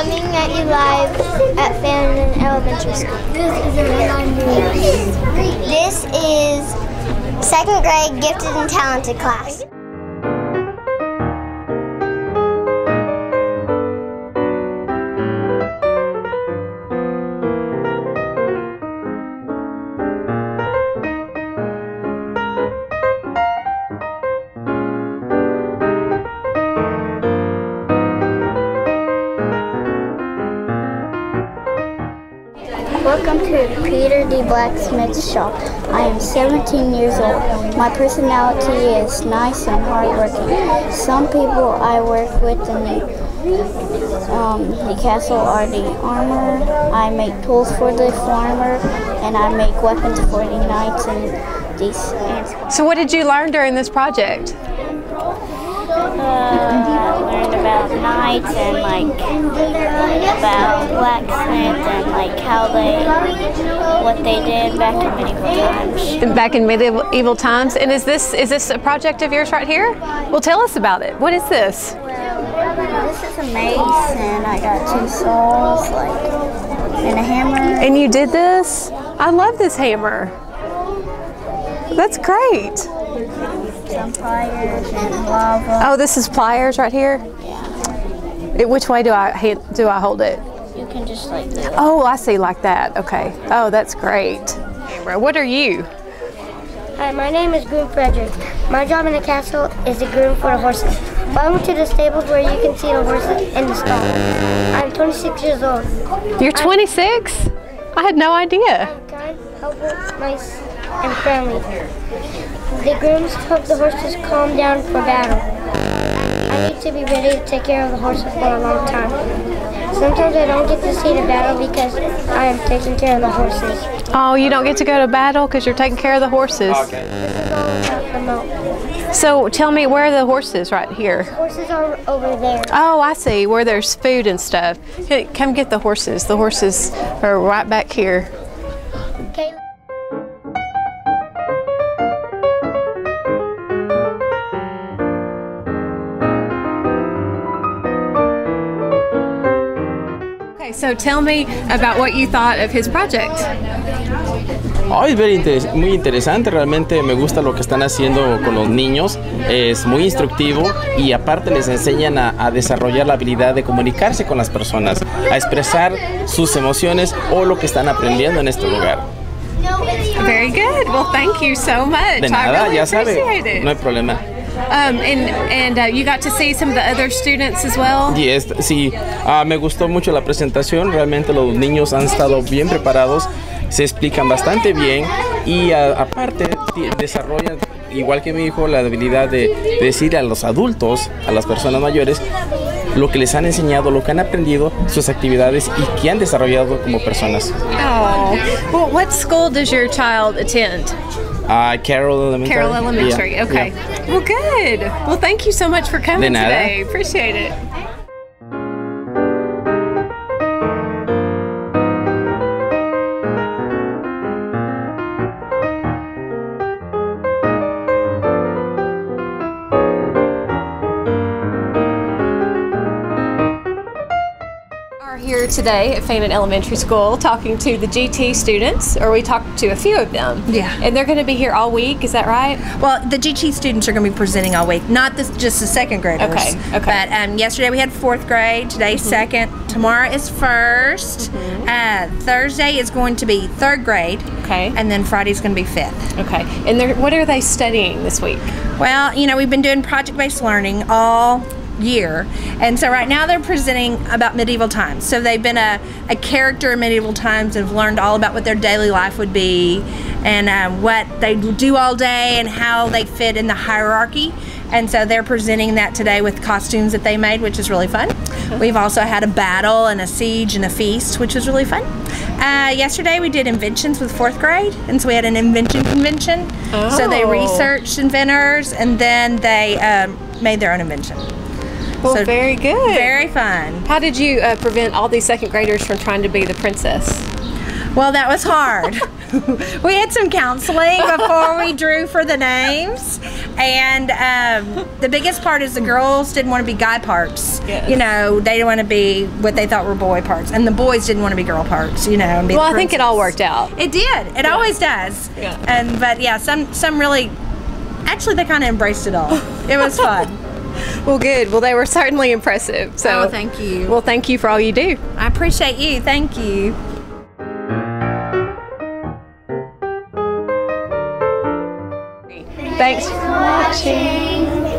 Coming at you live at Fannin Elementary School. This is second grade gifted and talented class. Peter D. Blacksmith's shop. I am 17 years old. My personality is nice and hardworking. Some people I work with in the, um, the castle are the armor. I make tools for the farmer, and I make weapons for the knights and these. And, So, what did you learn during this project? uh, learned about knights and like about blacksmith and like how they what they did back in medieval times. Back in medieval times, and is this is this a project of yours right here? Well, tell us about it. What is this? This is a mace and I got two saws like and a hammer. And you did this? I love this hammer. That's great. Some pliers and lava. Oh, this is pliers right here. It, which way do I ha- do I hold it? You can just like do. Oh, I see, like that. Okay. Oh, that's great. What are you? Hi, my name is Groom Frederick. My job in the castle is to groom for the horses. Welcome to the stables where you can see the horses in the stall. I'm 26 years old. You're 26. I had no idea. I'm kind, helpful, nice, and friendly. The grooms help the horses calm down for battle. I need to be ready to take care of the horses for a long time. Sometimes I don't get to see the battle because I am taking care of the horses. Oh, you don't get to go to battle because you're taking care of the horses. This is all about the milk. So tell me, where are the horses right here? Horses are over there. Oh, I see, where there's food and stuff. Come get the horses. The horses are right back here. Okay. Okay, so tell me about what you thought of his project. Oh, es interes- muy interesante, realmente me gusta lo que están haciendo con los niños, es muy instructivo y aparte les enseñan a, a desarrollar la habilidad de comunicarse con las personas, a expresar sus emociones o lo que están aprendiendo en este lugar. Very good. Well, thank you so much. De I nada, really ya sabe, it. no hay problema. Um, and and uh, you got to see some of the other students as well. Y es- sí, ah, me gustó mucho la presentación, realmente los niños han estado bien preparados, se explican bastante bien y ah, aparte desarrollan, igual que mi hijo, la habilidad de decir a los adultos, a las personas mayores, lo que les han enseñado, lo que han aprendido, sus actividades y que han desarrollado como personas. Oh, well, what school does your child attend? Ah, Carroll Elementary. Carroll Elementary. Yeah, Okay. yeah. Well, good. Well, thank you so much for coming today. Appreciate it. Today at Fannin Elementary School talking to the GT students, or we talked to a few of them. Yeah. And they're going to be here all week, is that right? Well, the GT students are going to be presenting all week, not this, just the second graders. Okay, okay. Mm-hmm. But um, yesterday we had fourth grade, today second, tomorrow is 1st Uh, Thursday is going to be third grade. Okay. And then Friday's going to be fifth. Okay. And they're, what are they studying this week? Well, you know, we've been doing project based learning all year. And so right now they're presenting about medieval times. So they've been a, a character in medieval times and have learned all about what their daily life would be and uh, what they do all day and how they fit in the hierarchy. And so they're presenting that today with costumes that they made, which is really fun. We've also had a battle and a siege and a feast, which was really fun. Uh, yesterday we did inventions with fourth grade, and so we had an invention convention. So they Oh. researched inventors and then they um, made their own invention. Well, so very good. Very fun. How did you uh, prevent all these second graders from trying to be the princess? Well, that was hard. we had some counseling before we drew for the names, and um, the biggest part is the girls didn't want to be guy parts. Yes. You know, they didn't want to be what they thought were boy parts, and the boys didn't want to be girl parts. You know, well, I think it all worked out. It did. It yeah. always does. Yeah. And but yeah, some some really, actually, they kind of embraced it all. It was fun. Well, good. Well, they were certainly impressive. So, oh, thank you. Well, thank you for all you do. I appreciate you. Thank you. Thanks, Thanks for watching.